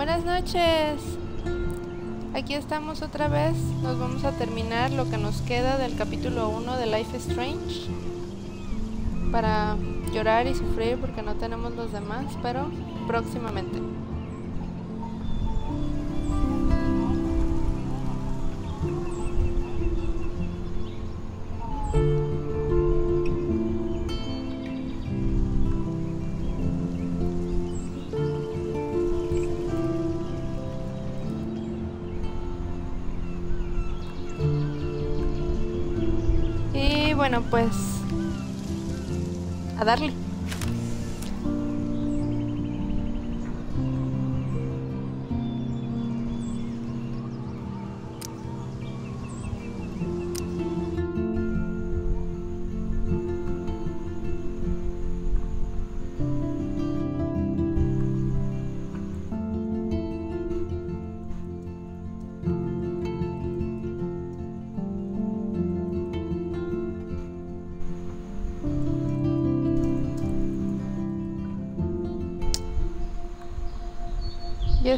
Buenas noches. Aquí estamos otra vez. Nos vamos a terminar lo que nos queda del capítulo 1 de Life is Strange. Para llorar y sufrir porque no tenemos los demás, pero próximamente. Pues a darle.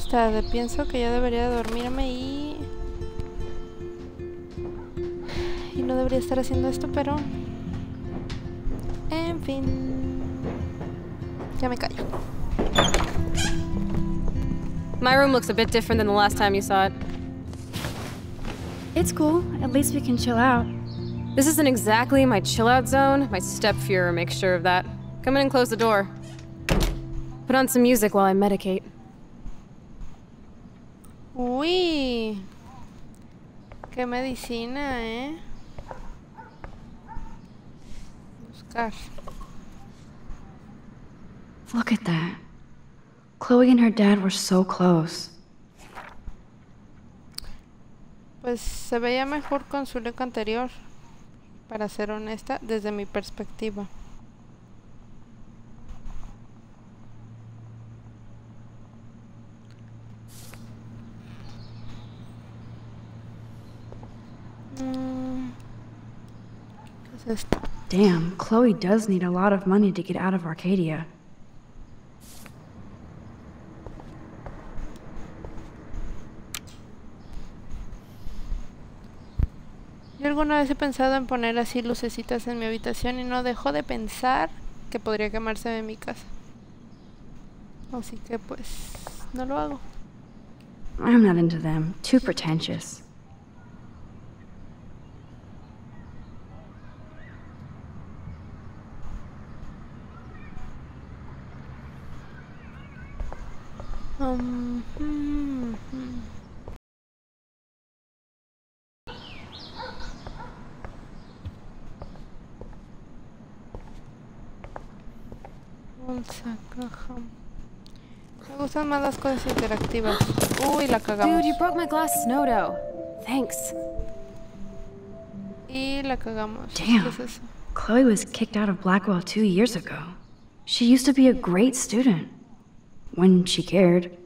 Ya está, de- pienso que ya debería dormirme y... Y no debería estar haciendo esto, pero... En fin. Ya me callo. My room looks a bit different than the last time you saw it. It's cool. At least we can chill out. This isn't exactly my chill out zone. My stepfuhrer makes sure of that. Come in and close the door. Put on some music while I medicate. Qué medicina, ¿eh? Buscar. Look at that. Chloe and her dad were so close. Pues se veía mejor con su look anterior. Para ser honesta, desde mi perspectiva. ¿Qué es esto? Damn, Chloe does need a lot of money to get out of Arcadia. Yo alguna vez he pensado en poner así lucecitas en mi habitación y no dejo de pensar que podría quemarse de mi casa. Así que pues no lo hago. I'm not into them. Too pretentious. Um, mm, mm. Bolsa, caja. Me gustan más las cosas interactivas. Uy, la cagamos. Dude, you broke my glass snow dough. Thanks. Y la cagamos. Damn. ¿Qué es? Chloe was kicked out of Blackwell two years ago. She used to be a great student. When she cared.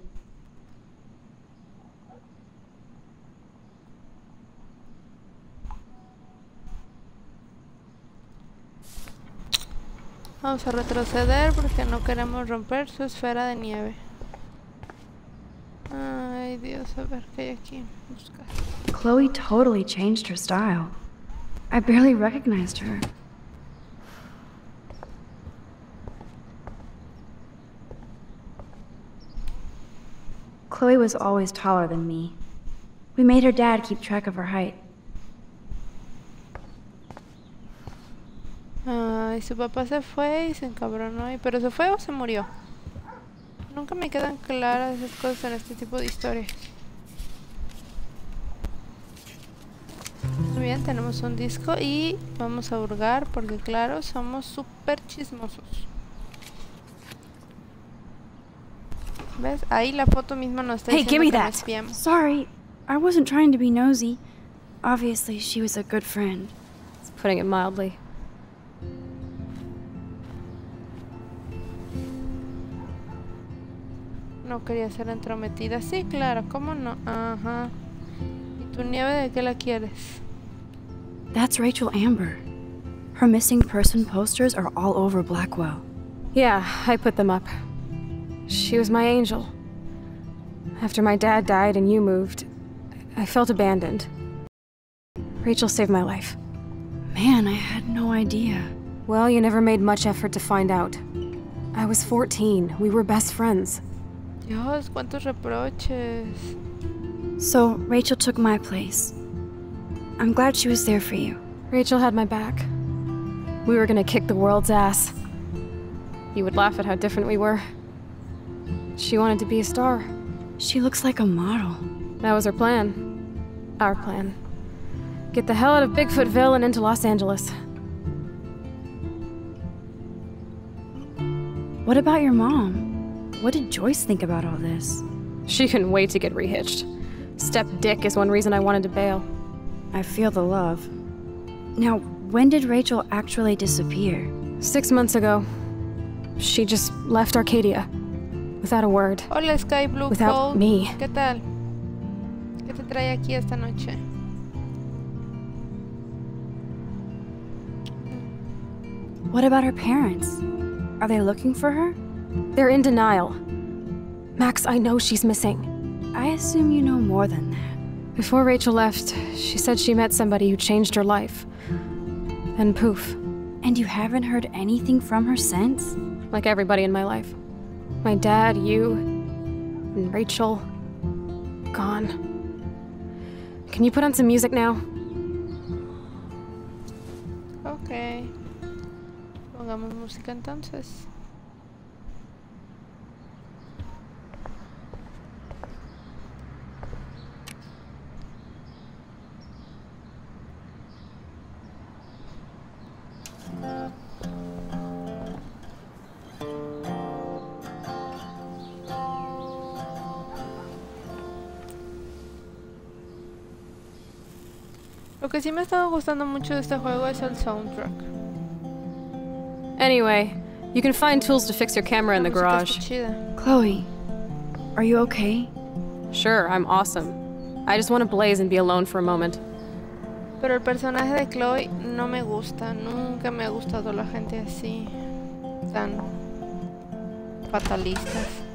Vamos a retroceder porque no queremos romper su esfera de nieve. Ay, Dios, a ver qué hay aquí. Buscar. Chloe totally changed her style. I barely recognized her. Chloe was always taller than me. We made her dad keep track of her height. Ay, su papá se fue y se encabronó. y- ¿Pero se fue o se murió? Nunca me quedan claras esas cosas en este tipo de historias. Muy bien, tenemos un disco y vamos a hurgar porque claro, somos súper chismosos. ¿Ves? Ahí la foto misma nos está Hey, diciendo give me que that. espiamos. Sorry, I wasn't trying to be nosy. Obviously, she was a good friend. It's putting it mildly. No quería ser entrometida. Sí, claro, ¿cómo no? Ajá. ¿Y tu nieve de qué la quieres? That's Rachel Amber. Her missing person posters are all over Blackwell. Yeah, I put them up. She was my angel. After my dad died and you moved, I felt abandoned. Rachel saved my life. Man, I had no idea. Well, you never made much effort to find out. I was 14. We were best friends. Dios, cuántos reproches. So, Rachel took my place. I'm glad she was there for you. Rachel had my back. We were gonna kick the world's ass. You would laugh at how different we were. She wanted to be a star. She looks like a model. That was her plan. Our plan. Get the hell out of Bigfootville and into Los Angeles. What about your mom? What did Joyce think about all this? She couldn't wait to get rehitched. Step Dick is one reason I wanted to bail. I feel the love. Now, when did Rachel actually disappear? Six months ago, she just left Arcadia. Without a word. Hola Sky Blue Without Cold. me. ¿Qué tal? ¿Qué te trae aquí esta noche? What about her parents? Are they looking for her? They're in denial. Max, I know she's missing. I assume you know more than that. Before Rachel left, she said she met somebody who changed her life. And poof, And you haven't heard anything from her since? like everybody in my life. My dad, you, and Rachel. Gone. Can you put on some music now? Ok. Pongamos música entonces. Que sí me ha estado gustando mucho de este juego es el soundtrack. Anyway, you can find tools to fix your camera in the garage. Chloe, are you okay? Sure, I'm awesome. I just want to blaze and be alone for a moment. Pero el personaje de Chloe no me gusta. Nunca me ha gustado la gente así. Tan fatalistas.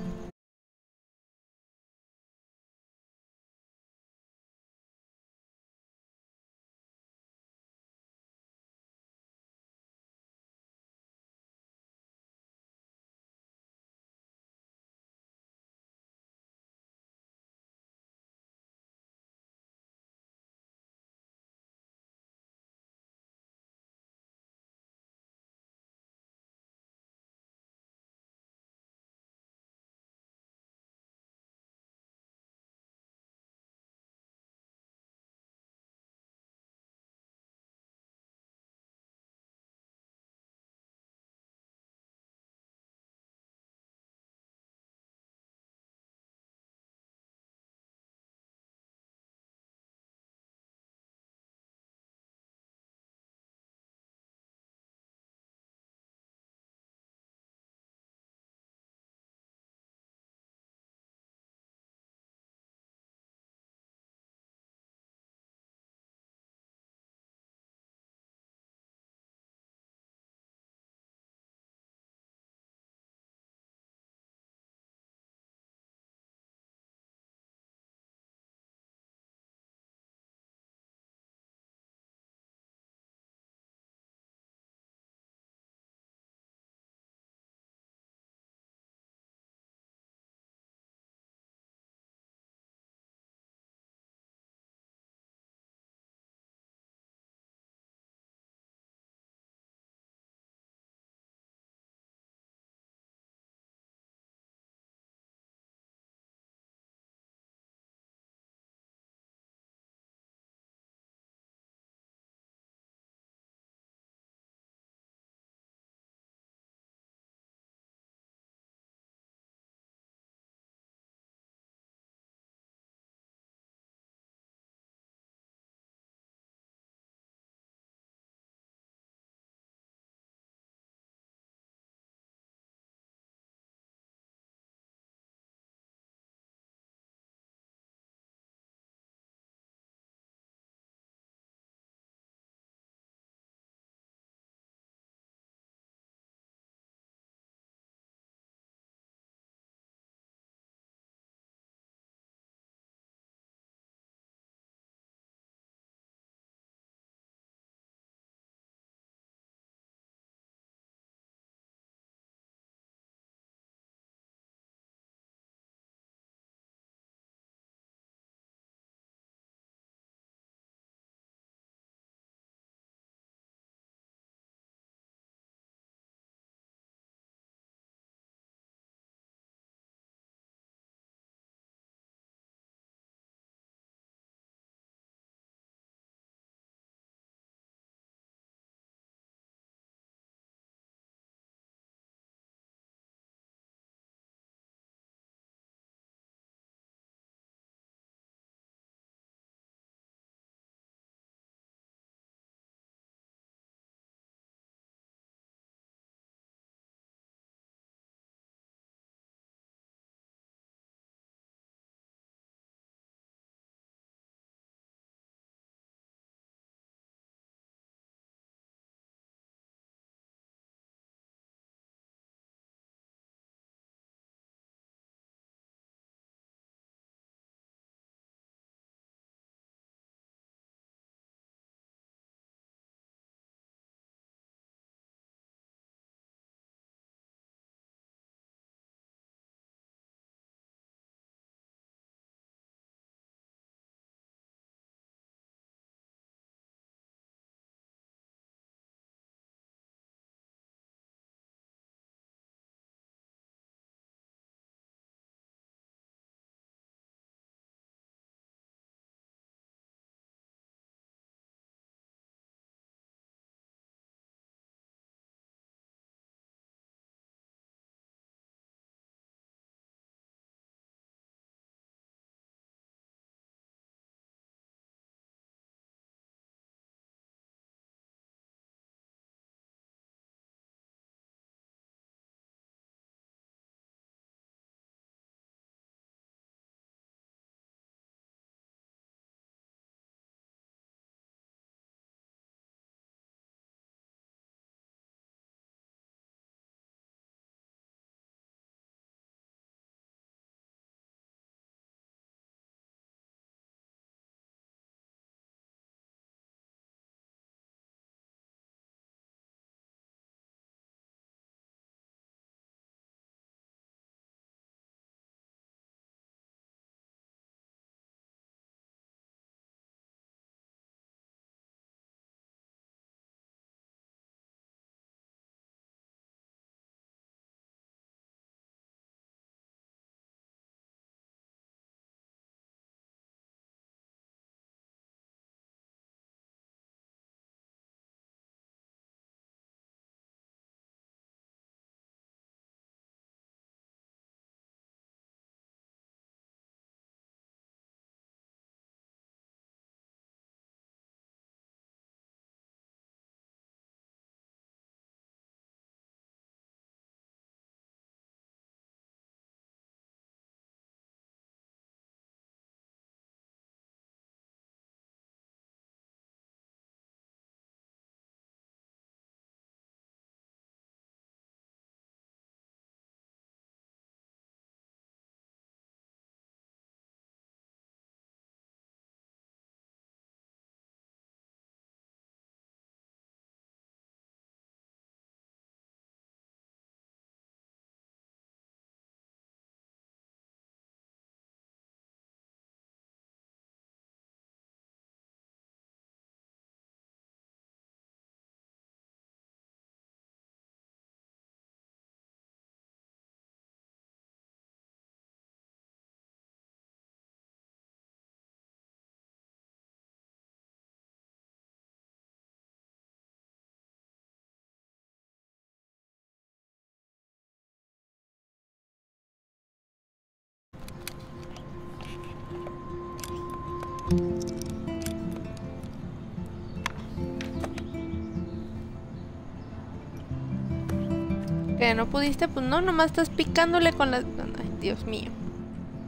Que no pudiste, pues no, nomás estás picándole con las. Ay, Dios mío.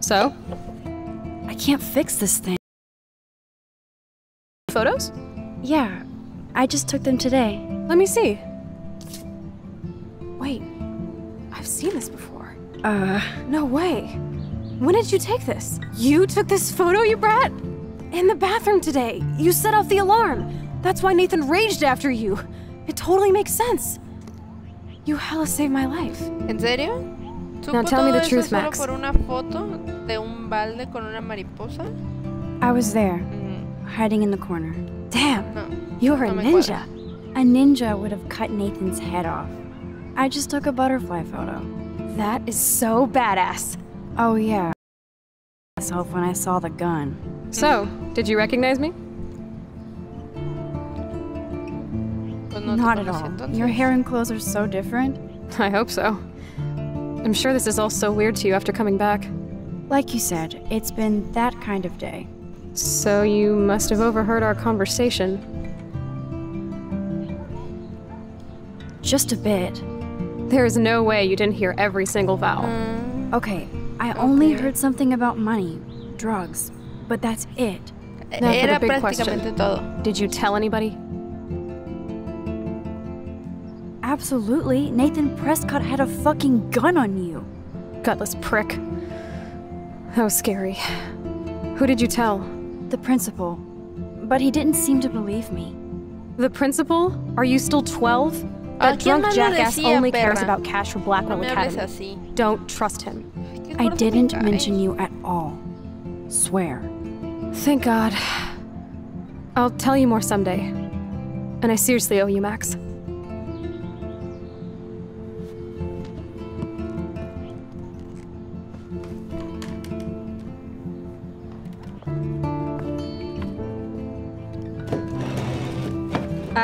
So, I can't fix this thing. photos? Yeah, I just took them today. Let me see. Wait, I've seen this before. Uh, No way. When did you take this? You took this photo, you brat? In the bathroom today. You set off the alarm. That's why Nathan raged after you. It totally makes sense. You hella saved my life. ¿En serio? ¿Supo Now tell me the truth, Max. por una foto de un balde con una mariposa? I was there, Mm, hiding in the corner. Damn, no. you were a No me ninja. A ninja would have cut Nathan's head off. I just took a butterfly photo. That is so badass. Oh, yeah. Myself when I saw the gun. So, did you recognize me? Not at all. Your hair and clothes are so different. I hope so. I'm sure this is all so weird to you after coming back. Like you said, it's been that kind of day. So, you must have overheard our conversation. Just a bit. There is no way you didn't hear every single vowel. Mm, Okay, I only heard something about money, drugs, but that's it. Now for the big question. todo. Did you tell anybody? Absolutely, Nathan Prescott had a fucking gun on you. Gutless prick. That was scary. Who did you tell? The principal. But he didn't seem to believe me. The principal? Are you still 12? ¿A That quién drunk jackass only cares about cash for No Blackwell Academy. Don't trust him. I didn't mention you at all. Swear. Thank God. I'll tell you more someday. And I seriously owe you, Max.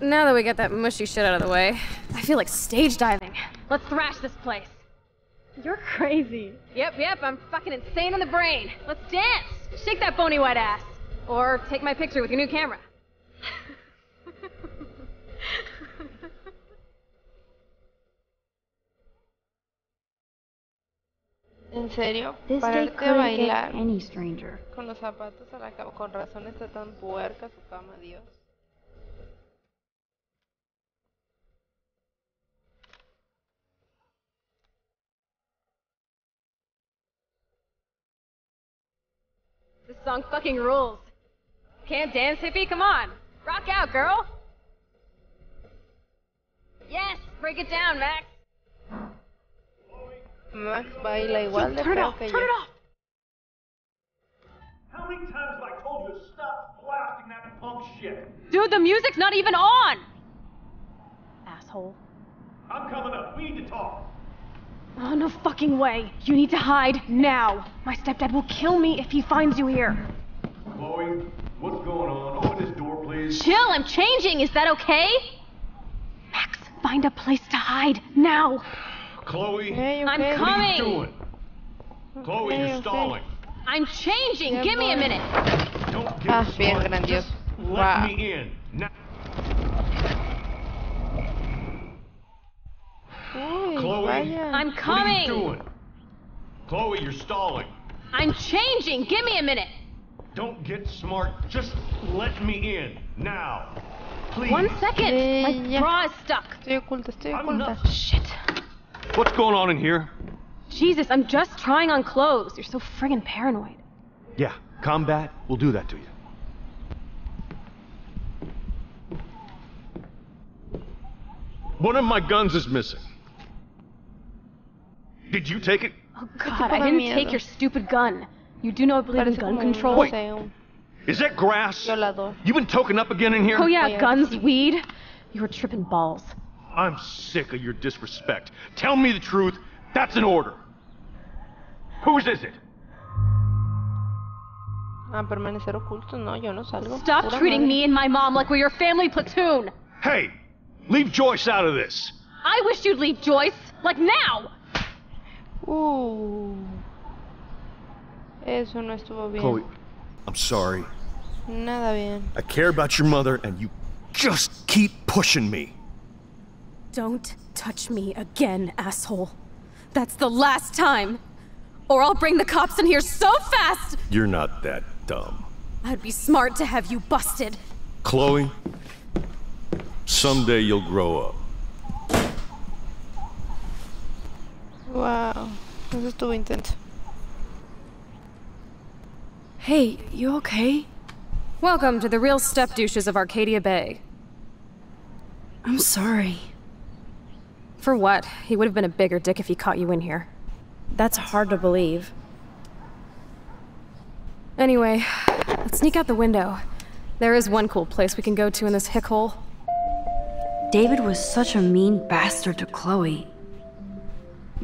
Now that we got that mushy shit out of the way, I feel like stage diving. Let's thrash this place. You're crazy. Yep, yep, I'm fucking insane in the brain. Let's dance! Shake that bony white ass. Or take my picture with your new camera. ¿En serio? This day Pararte a couldn't bailar get any stranger. con los zapatos a la cama. Con razón está tan puerca su cama, Dios. This song fucking rules. Can't dance, hippie? Come on. Rock out, girl. Yes, break it down, Max. Max baila igual de Turn it feo off, que turn yo. it off. How many times have I told you to stop blasting that punk shit? Dude, the music's not even on! Asshole. I'm coming up. We need to talk. Oh, no fucking way. You need to hide now. My stepdad will kill me if he finds you here. Chloe, what's going on? Open this door, please. Chill, I'm changing. Is that okay? Max, find a place to hide now. Chloe, Hey, I'm okay. what are you coming. doing? Chloe, you're okay. stalling. I'm changing. Yeah, Give me a minute. Don't get Ah, bien smart. Just let Wow. me in. Now, Uy, Chloe. vaya. I'm coming. what are you doing? Chloe, you're stalling. I'm changing. Give me a minute. Don't get smart. Just let me in. Now. Please. One second. My bra is stuck. Estoy oculta, estoy I'm not- Shit. What's going on in here? Jesus, I'm just trying on clothes. You're so friggin' paranoid. Yeah, combat will do that to you. One of my guns is missing. Did you take it? Oh God, I didn't take your stupid gun. You do know I believe in Parece gun control. no sé, un Is that grass? violador. You been token up again in here? Oh yeah, guns, weed. You were tripping balls. I'm sick of your disrespect. Tell me the truth. That's an order. Whose is it? A permanecer ocultos, no, yo no salgo. Stop Pura treating madre. me and my mom like we're your family platoon! Hey, leave Joyce out of this. I wish you'd leave Joyce! Like now! Uh. Eso no estuvo bien. Chloe, I'm sorry. Nada bien. I care about your mother, and you just keep pushing me. Don't touch me again, asshole. That's the last time. Or I'll bring the cops in here so fast, You're not that dumb. I'd be smart to have you busted. Chloe, someday you'll grow up. Wow. Eso estuvo intenso. Hey, you okay? Welcome to the real step douches of Arcadia Bay. I'm sorry. For what? He would have been a bigger dick if he caught you in here. That's hard to believe. Anyway, let's sneak out the window. There is one cool place we can go to in this hick hole. David was such a mean bastard to Chloe.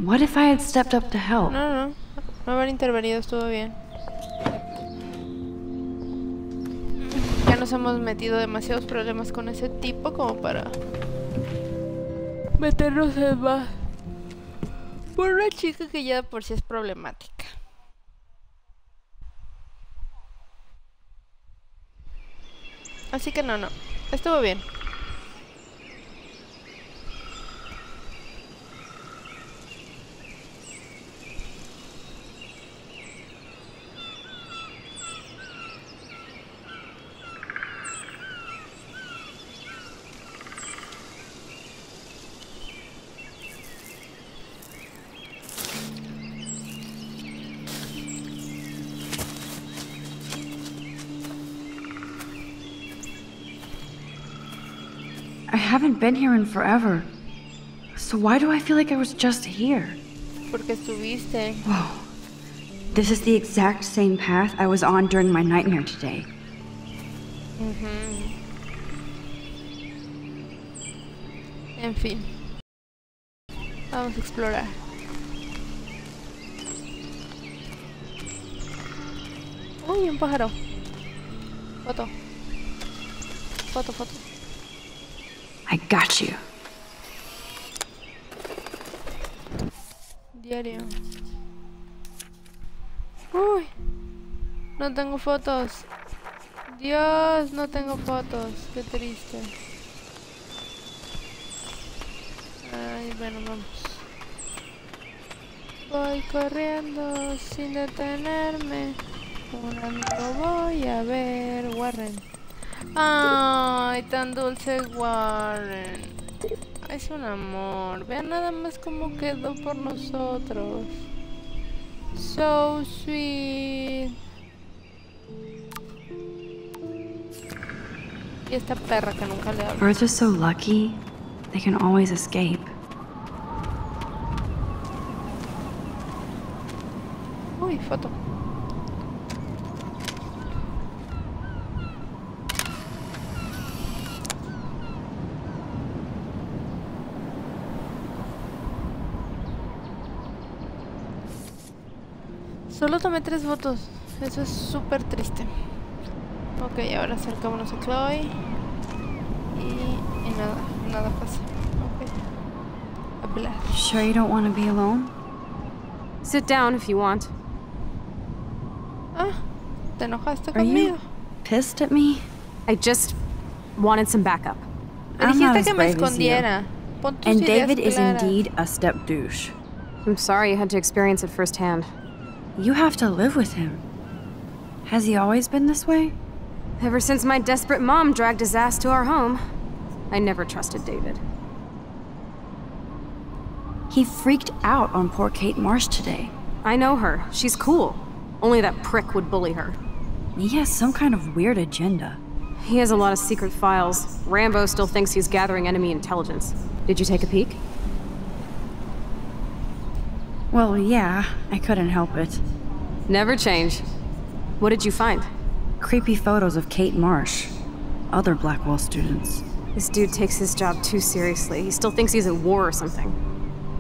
What if I had stepped up to help? No, no, no. Haber intervenido estuvo bien. Ya nos hemos metido demasiados problemas con ese tipo como para meternos en más. Por una chica que ya por sí es problemática. Así que no, no. Estuvo bien. I haven't been here in forever. So why do I feel like I was just here? Porque estuviste. Whoa. This is the exact same path I was on during my nightmare today. Mhm. En fin. Vamos a explorar. Uy, un pájaro. Foto. Foto, foto. I got you. Diario. Uy. No tengo fotos. Dios, no tengo fotos. Qué triste. Ay, bueno, vamos. Voy corriendo sin detenerme. Un amigo voy a ver. Warren. Ay, tan dulce Warren. Es un amor. Vean nada más cómo quedó por nosotros. So sweet. Y esta perra que nunca le hablo. Birds are so lucky, they can always escape. Uy, foto. Solo tomé tres fotos. Eso es súper triste. Ok, ahora acercámonos a Chloe. Y, y nada, nada pasa. Ok. Hablar. Sure you don't want to be alone? Sit down if you want. Ah, ¿te enojaste Are conmigo? you pissed at me? I just wanted some backup. I'm not dijiste que me brave as you. escondiera. Pon tus And ideas David is claras. indeed a step douche. I'm sorry you had to experience it firsthand. You have to live with him. Has he always been this way? Ever since my desperate mom dragged his ass to our home, I never trusted David. He freaked out on poor Kate Marsh today. I know her. She's cool. Only that prick would bully her. He has some kind of weird agenda. He has a lot of secret files. Rambo still thinks he's gathering enemy intelligence. Did you take a peek? Well, yeah, I couldn't help it. Never change. What did you find? Creepy photos of Kate Marsh, other Blackwell students. This dude takes his job too seriously. He still thinks he's at war or something.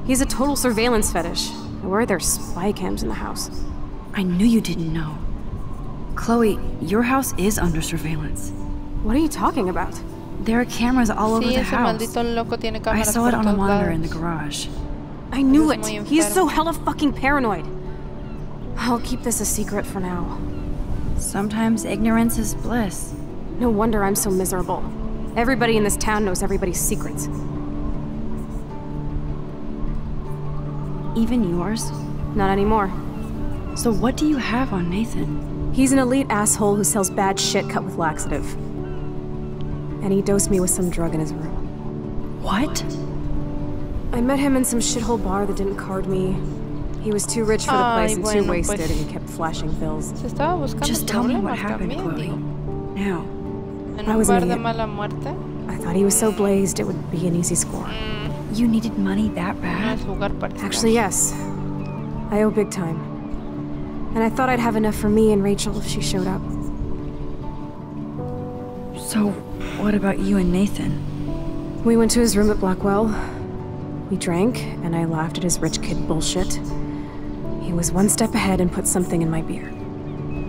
He's a total surveillance fetish. Where are there spy cams in the house? I knew you didn't know. Chloe, your house is under surveillance. What are you talking about? There are cameras all over the ese house. maldito loco tiene I cámaras saw por it on a todos monitor in the garage. I knew it! Eres muy He's so hella fucking paranoid. I'll keep this a secret for now. Sometimes ignorance is bliss. No wonder I'm so miserable. Everybody in this town knows everybody's secrets. Even yours? Not anymore. So what do you have on Nathan? He's an elite asshole who sells bad shit cut with laxative. And he dosed me with some drug in his room. What? I met him in some shithole bar that didn't card me. He was too rich for the Ay, place and bueno, too wasted, pues. and he kept flashing bills. Se estaba buscando Just tell me what happened, Chloe. Now. I was an bar idiot. I thought he was so blazed it would be an easy score. Mm. You needed money that bad? es lugar para estar. Actually, yes. I owe big time. And I thought I'd have enough for me and Rachel if she showed up. So, what about you and Nathan? We went to his room at Blackwell. We drank, and I laughed at his rich kid bullshit. He was one step ahead and put something in my beer.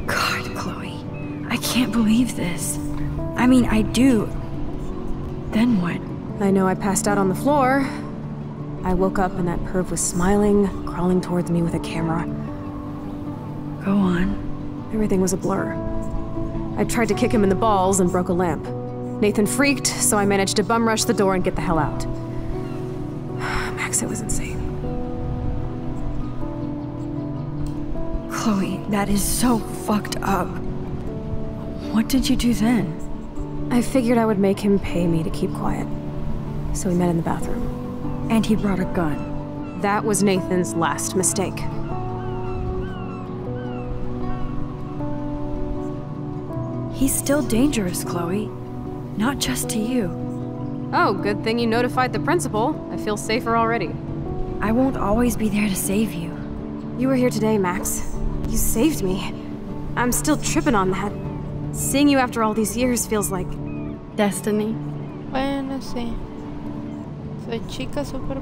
God, Chloe. I can't believe this. I mean, I do. Then what? I know I passed out on the floor. I woke up and that perv was smiling, crawling towards me with a camera. Go on. Everything was a blur. I tried to kick him in the balls and broke a lamp. Nathan freaked, so I managed to bum rush the door and get the hell out. Max, it was insane. Chloe, that is so fucked up. What did you do then? I figured I would make him pay me to keep quiet. So we met in the bathroom. And he brought a gun. That was Nathan's last mistake. He's still dangerous, Chloe. Not just to you. Oh, good thing you notified the principal. I feel safer already. I won't always be there to save you. You were here today, Max. You saved me. I'm still tripping on that. Seeing you after all these years feels like. Destiny. Bueno, sí. Soy chica súper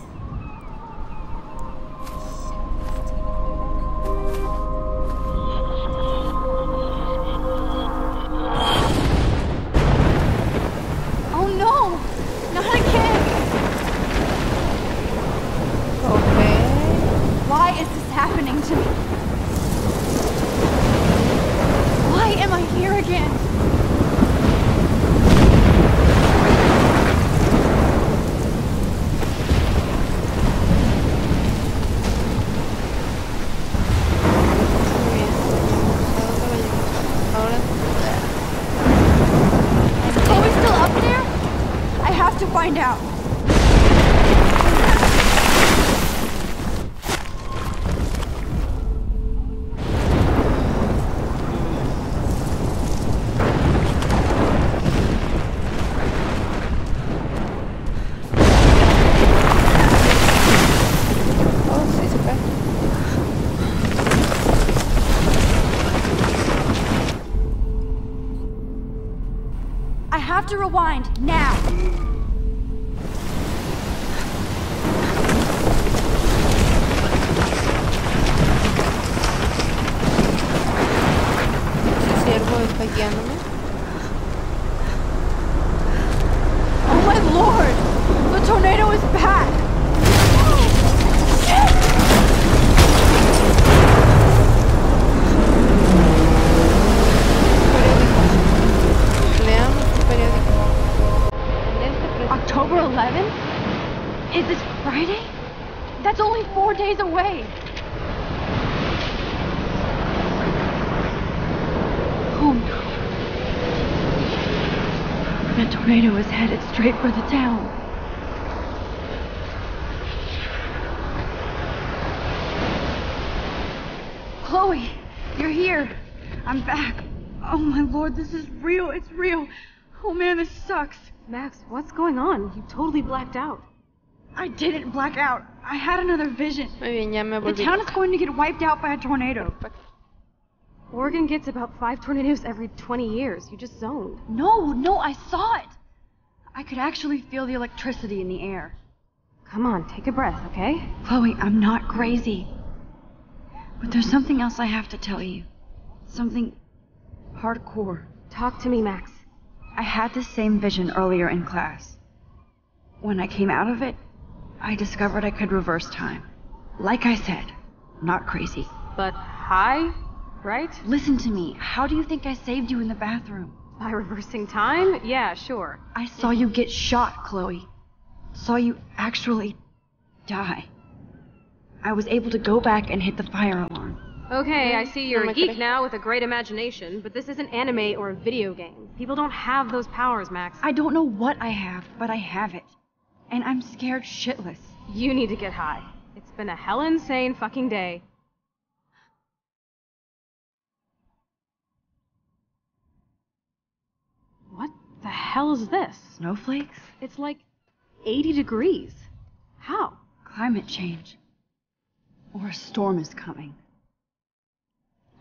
To rewind now. Ese ciervo está guiándome. Oh my lord! The tornado is back! Periódico. Leamos el periódico. En este preciso October 11th? Is this Friday? That's only four days away. Oh no. tornado is headed straight for the town. Chloe, you're here. I'm back. Oh my lord, this is real. It's real. Oh man, this sucks. Max, what's going on? You totally blacked out. I didn't black out. I had another vision. Muy bien, ya me The town is going to get wiped out by a tornado. But Oregon gets about five tornadoes every 20 years. You just zoned. No, no, I saw it. I could actually feel the electricity in the air. Come on, take a breath, okay? Chloe, I'm not crazy. But there's something else I have to tell you. Something hardcore. Talk to me, Max. I had the same vision earlier in class. When I came out of it, I discovered I could reverse time. Like I said, not crazy. But high, right? Listen to me. How do you think I saved you in the bathroom? By reversing time? Yeah, sure. I saw you get shot, Chloe. Saw you actually die. I was able to go back and hit the fire alarm. Okay, I see you're a geek now with a great imagination, but this isn't anime or a video game. People don't have those powers, Max. I don't know what I have, but I have it. And I'm scared shitless. You need to get high. It's been a hell insane fucking day. What the hell is this? Snowflakes? It's like 80 degrees. How? Climate change. Or a storm is coming.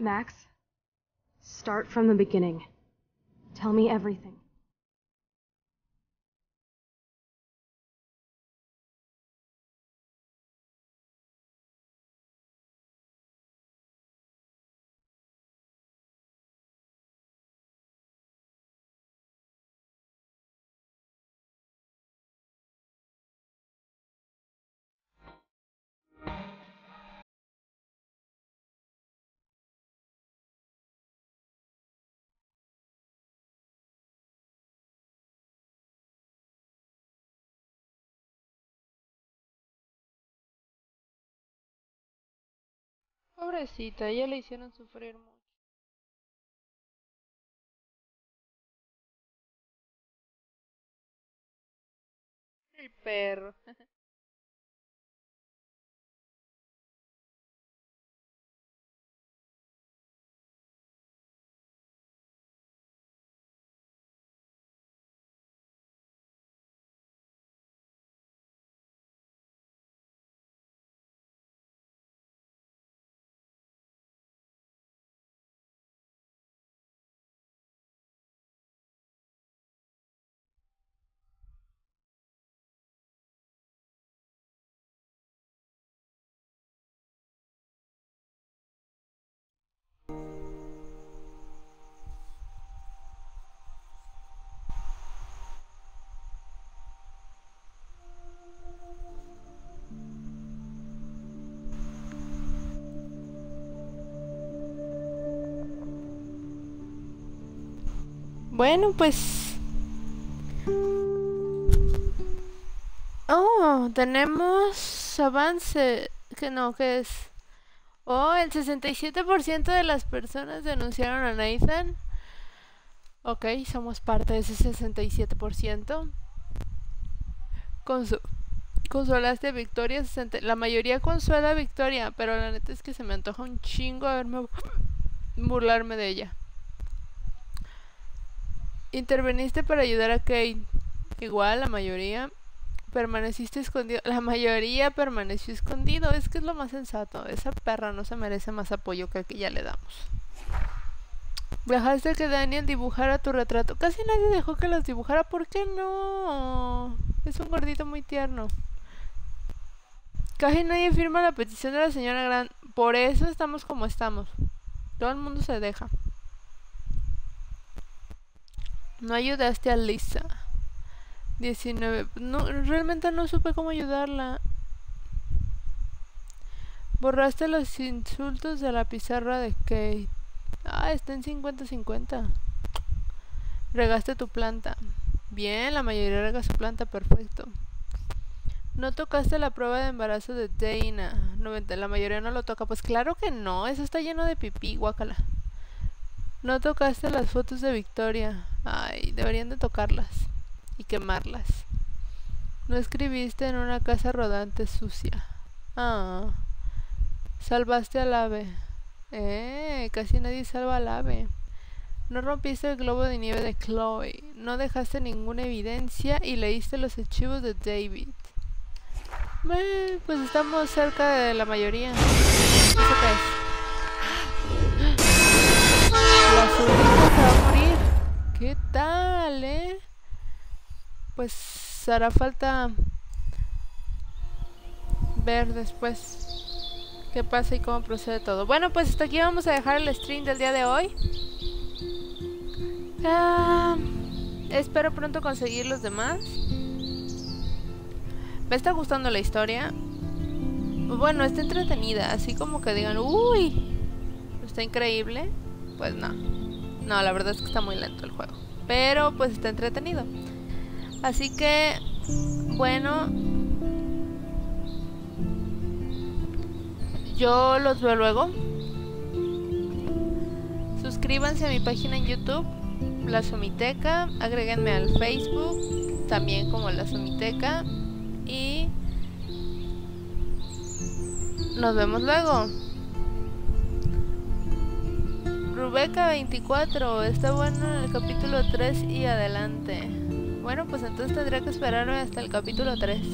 Max, start from the beginning. Tell me everything. Pobrecita, ya le hicieron sufrir mucho. El perro. Bueno, pues... Oh, tenemos avance. Que no, que es... Oh, el 67% de las personas denunciaron a Nathan. Ok, somos parte de ese 67%. Consu consolaste a Victoria. 60 La mayoría consuela a Victoria, pero la neta es que se me antoja un chingo a verme burlarme de ella. Interveniste para ayudar a Kate. Igual, la mayoría. Permaneciste escondido. La mayoría permaneció escondido. Es que es lo más sensato. Esa perra no se merece más apoyo que el que ya le damos. Dejaste que Daniel dibujara tu retrato. Casi nadie dejó que los dibujara. ¿Por qué no? Es un gordito muy tierno. Casi nadie firma la petición de la señora Grant. Por eso estamos como estamos. Todo el mundo se deja. No ayudaste a Lisa. 19. No, realmente no supe cómo ayudarla. Borraste los insultos de la pizarra de Kate. Ah, está en 50-50. Regaste tu planta. Bien, la mayoría rega su planta, perfecto. No tocaste la prueba de embarazo de Dana. 90, la mayoría no lo toca. Pues claro que no, eso está lleno de pipí, guácala. No tocaste las fotos de Victoria. Ay, deberían de tocarlas. y quemarlas. No escribiste en una casa rodante sucia. Ah. Salvaste al ave. Eh, casi nadie salva al ave. No rompiste el globo de nieve de Chloe. No dejaste ninguna evidencia y leíste los archivos de David. Pues estamos cerca de la mayoría. ¿Eso qué es? La ¿Qué tal, eh? Pues hará falta ver después qué pasa y cómo procede todo. Bueno, pues hasta aquí vamos a dejar el stream del día de hoy. Espero pronto conseguir los demás. Me está gustando la historia. Bueno, está entretenida, así como que digan, uy, está increíble. Pues no. No, la verdad es que está muy lento el juego. Pero pues está entretenido. Así que, bueno, yo los veo luego. Suscríbanse a mi página en YouTube, La Somiteca. Agréguenme al Facebook, también como La Somiteca. Y nos vemos luego. Rubeca 24, está bueno el capítulo 3 y adelante. Bueno, pues entonces tendría que esperarme hasta el capítulo 3.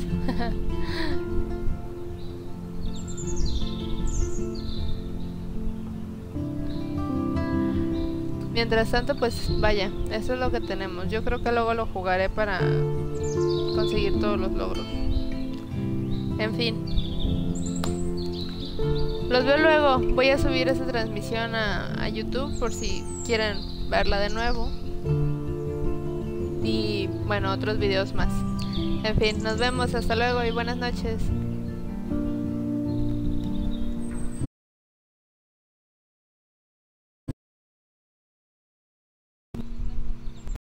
Mientras tanto, pues vaya, eso es lo que tenemos. Yo creo que luego lo jugaré para conseguir todos los logros. En fin. Los veo luego. Voy a subir esa transmisión a, a YouTube por si quieren verla de nuevo. Y bueno, otros videos más. En fin, nos vemos. Hasta luego y buenas noches.